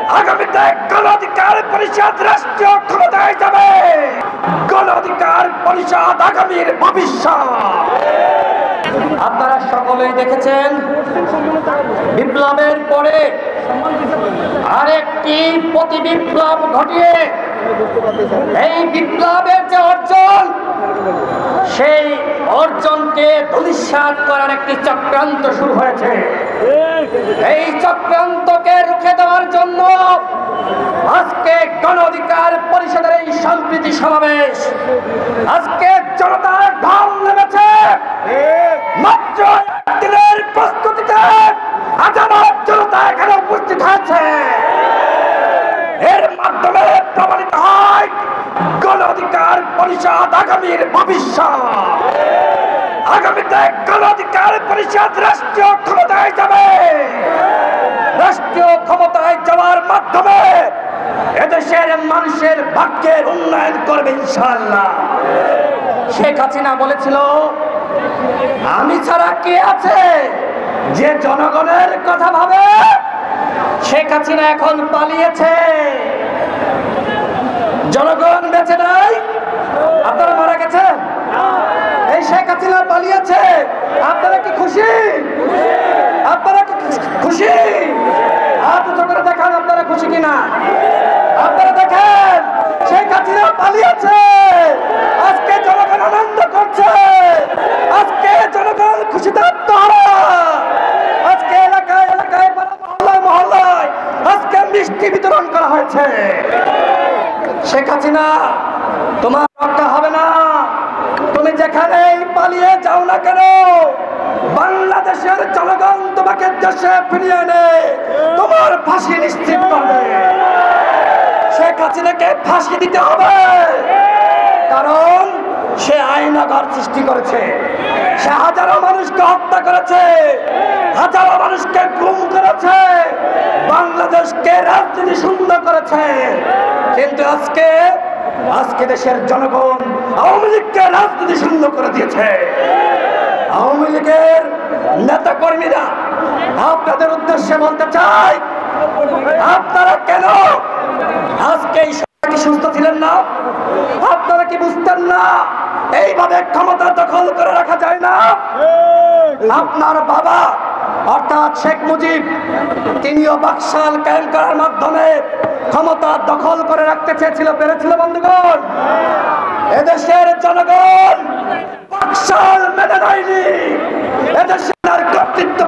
আগামীতে গণ অধিকার পরিষদ রাষ্ট্রীয় ক্ষমতায় যাবে গণ অধিকার পরিষদ আগামীর ভবিষ্যৎ। আপনারা সকলেই দেখেছেন, বিপ্লবের পরে আরেকটি প্রতি বিপ্লব ঘটিয়ে এই বিপ্লবের যে অর্জন, সেই অর্জনকে ধূলিসাৎ করার একটি চক্রান্ত শুরু হয়েছে। এই জন্য আজকে গণ অধিকার পরিষদের এই সম্প্রীতি সমাবেশ। আজকে জনতার ঢল নেমেছে। মাত্র একদিনের প্রস্তুতিতে হাজারো জনতা এখানে উপস্থিত হয়েছে। এর মাধ্যমে প্রমাণিত হয় গণ অধিকার পরিষদ আগামীর ভবিষ্যৎ। আগামীতে গণ অধিকার পরিষদ রাষ্ট্রীয় ক্ষমতায় যাবে। রাষ্ট্রীয় ক্ষমতায় যাওয়ার মাধ্যমে এদেশের মানুষের ভাগ্যের উন্নয়ন করবে ইনশাআল্লাহ। শেখ হাসিনা বলেছিল, আমি ছাড়া কে আছে যে জনগণের কথা ভাবে? শেখ হাসিনা এখন পালিয়েছে। জনগণ বেঁচে নাই। আপনারা মারা গেছেন? এই শেখ হাসিনা পালিয়েছে। আপনারা কি খুশি? আপনারা কি খুশি? হাত উঁচু করে দেখান আপনারা খুশি কিনা। আপনারা দেখেন, শেখ হাসিনা পালিয়েছে। আজকে জনগণ আনন্দ করছে। আজকে জনগণ খুশিতে আত্মহারা। আজকে এলাকায় এলাকায় মহল্লায় মহল্লায় আজকে মিষ্টি বিতরণ করা হয়েছে। শেখ হাসিনা, তোমার রক্ষা হবে না। তুমি যেখানেই পালিয়ে যাও না কেন, বাংলাদেশের জনগণ তোমাকে দেশে ফিরিয়ে এনে তোমার ফাঁসি নিশ্চিত করবে। শেখ হাসিনাকে ফাঁসি দিতে হবে। কারণ সে আইনাগার সৃষ্টি করেছে। সে হাজারো মানুষকে হত্যা করেছে। হাজারো মানুষকে গুম করেছে। বাংলাদেশকে রাজনীতি শূন্য করেছে। কিন্তু আজকে আজকে দেশের জনগণ আওয়ামী লীগকে রাজনীতি শূন্য করে দিয়েছে। আওয়ামী লীগের নেতা কর্মীরা আপনাদের উদ্দেশ্যে বলতে চাই, আপনারা কেন আজকে এই সময় কি সুস্থ ছিলেন না আপনারা কি বুঝতেন না এইভাবে ক্ষমতা দখল করে রাখা যায় না। আপনার বাবা অর্থাৎ শেখ মুজিব তিনিও বাকশাল কায়েম করার মাধ্যমে ক্ষমতা দখল করে রাখতে চেয়েছিল পেরেছিল বন্ধুগণ? এদেশের জনগণ বাকশাল মেনে নেয়নি। এদেশের কর্তৃত্ব